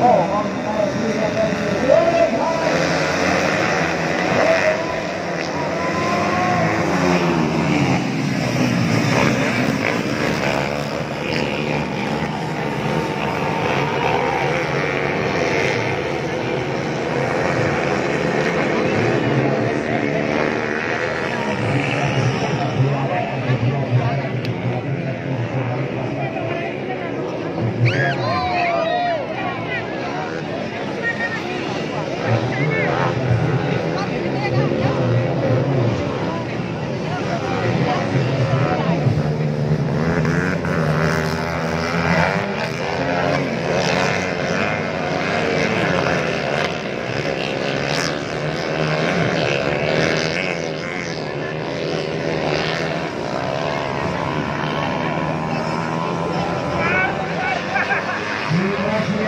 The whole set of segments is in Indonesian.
Oh, I'm going to do that.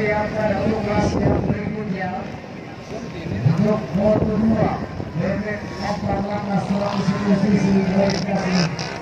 Dipersiapkan untuk kelas yang berikutnya untuk foto 2 Bebek 4 Sulawesi Posisi kualifikasi